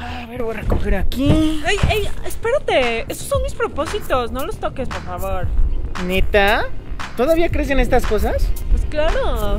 A ver, voy a recoger aquí. ¡Ey, ey! Espérate. Esos son mis propósitos. No los toques, por favor. ¿Neta? ¿Todavía crees en estas cosas? Pues claro.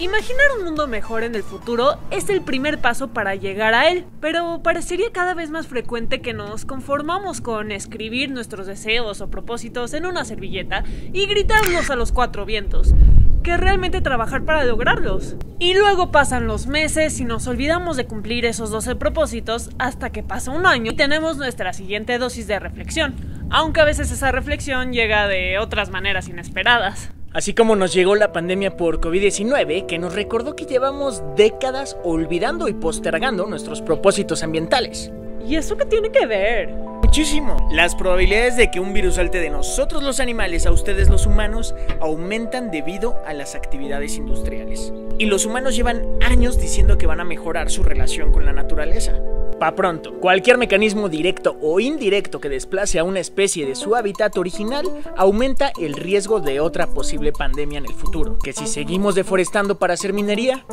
Imaginar un mundo mejor en el futuro es el primer paso para llegar a él, pero parecería cada vez más frecuente que nos conformamos con escribir nuestros deseos o propósitos en una servilleta y gritarlos a los cuatro vientos, que realmente trabajar para lograrlos. Y luego pasan los meses y nos olvidamos de cumplir esos 12 propósitos hasta que pasa un año y tenemos nuestra siguiente dosis de reflexión, aunque a veces esa reflexión llega de otras maneras inesperadas. Así como nos llegó la pandemia por COVID-19, que nos recordó que llevamos décadas olvidando y postergando nuestros propósitos ambientales. ¿Y eso qué tiene que ver? Muchísimo. Las probabilidades de que un virus salte de nosotros los animales a ustedes los humanos aumentan debido a las actividades industriales. Y los humanos llevan años diciendo que van a mejorar su relación con la naturaleza. Pa' pronto, cualquier mecanismo directo o indirecto que desplace a una especie de su hábitat original aumenta el riesgo de otra posible pandemia en el futuro. Que si seguimos deforestando para hacer minería,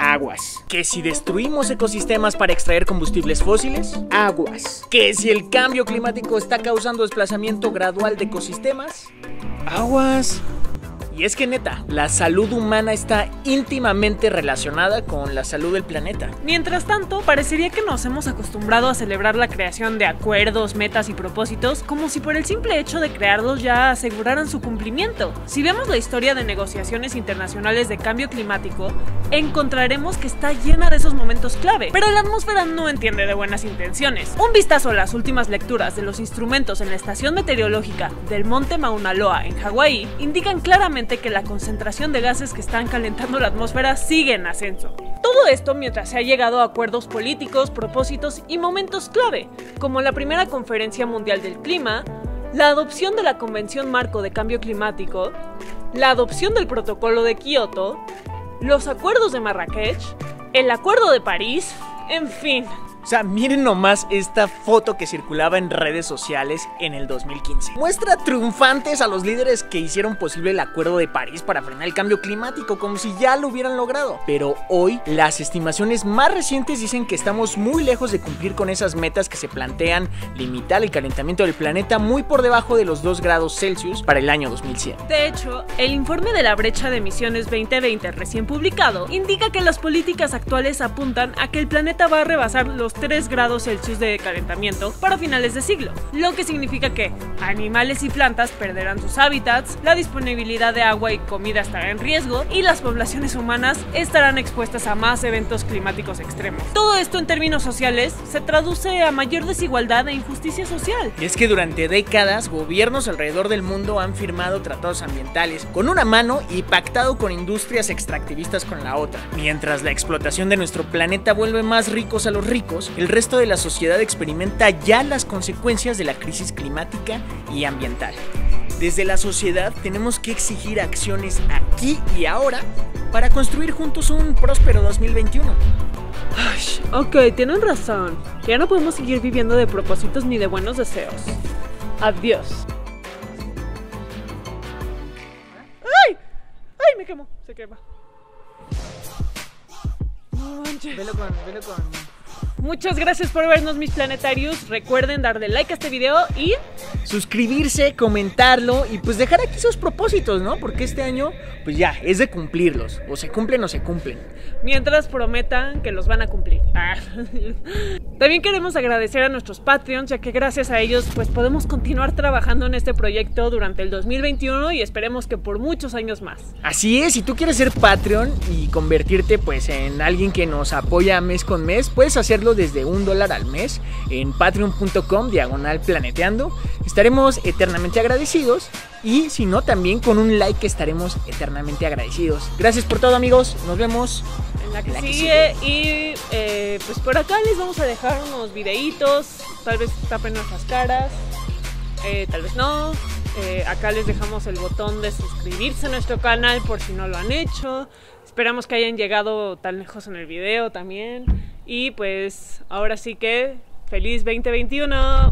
aguas. Que si destruimos ecosistemas para extraer combustibles fósiles, aguas. Que si el cambio climático está causando desplazamiento gradual de ecosistemas, aguas. Y es que neta, la salud humana está íntimamente relacionada con la salud del planeta. Mientras tanto, parecería que nos hemos acostumbrado a celebrar la creación de acuerdos, metas y propósitos como si por el simple hecho de crearlos ya aseguraran su cumplimiento. Si vemos la historia de negociaciones internacionales de cambio climático, encontraremos que está llena de esos momentos clave, pero la atmósfera no entiende de buenas intenciones. Un vistazo a las últimas lecturas de los instrumentos en la estación meteorológica del Monte Mauna Loa en Hawái indican claramente que la concentración de gases que están calentando la atmósfera sigue en ascenso. Todo esto mientras se ha llegado a acuerdos políticos, propósitos y momentos clave, como la primera conferencia mundial del clima, la adopción de la Convención Marco de Cambio Climático, la adopción del Protocolo de Kioto, los acuerdos de Marrakech, el Acuerdo de París, en fin, o sea, miren nomás esta foto que circulaba en redes sociales en el 2015. Muestra triunfantes a los líderes que hicieron posible el Acuerdo de París para frenar el cambio climático, como si ya lo hubieran logrado. Pero hoy, las estimaciones más recientes dicen que estamos muy lejos de cumplir con esas metas que se plantean limitar el calentamiento del planeta muy por debajo de los 2 grados Celsius para el año 2100. De hecho, el informe de la brecha de emisiones 2020 recién publicado indica que las políticas actuales apuntan a que el planeta va a rebasar los 3 grados Celsius de calentamiento para finales de siglo, lo que significa que animales y plantas perderán sus hábitats, la disponibilidad de agua y comida estará en riesgo y las poblaciones humanas estarán expuestas a más eventos climáticos extremos. Todo esto en términos sociales se traduce a mayor desigualdad e injusticia social. Y es que durante décadas gobiernos alrededor del mundo han firmado tratados ambientales con una mano y pactado con industrias extractivistas con la otra. Mientras la explotación de nuestro planeta vuelve más ricos a los ricos, el resto de la sociedad experimenta ya las consecuencias de la crisis climática y ambiental. Desde la sociedad tenemos que exigir acciones aquí y ahora para construir juntos un próspero 2021. Ay, ok, tienen razón. Ya no podemos seguir viviendo de propósitos ni de buenos deseos. Adiós. ¡Ay! ¡Ay, me quemó! Se quema. No manches. Velo con, velo con Muchas gracias por vernos mis planetarios. Recuerden darle like a este video y suscribirse, comentarlo y pues dejar aquí sus propósitos, ¿no? Porque este año pues ya es de cumplirlos. O se cumplen o se cumplen. Mientras prometan que los van a cumplir. Ah. También queremos agradecer a nuestros Patreons, ya que gracias a ellos pues podemos continuar trabajando en este proyecto durante el 2021 y esperemos que por muchos años más. Así es, si tú quieres ser Patreon y convertirte pues en alguien que nos apoya mes con mes, puedes hacerlo desde un dólar al mes en patreon.com diagonal planeteando. Estaremos eternamente agradecidos y si no, también con un like estaremos eternamente agradecidos. Gracias por todo amigos, nos vemos en la que, sigue, y eh, pues por acá les vamos a dejar unos videitos, tal vez tapen nuestras caras, eh, tal vez no. Eh, acá les dejamos el botón de suscribirse a nuestro canal por si no lo han hecho. Esperamos que hayan llegado tan lejos en el video también. Y pues ahora sí que feliz 2021.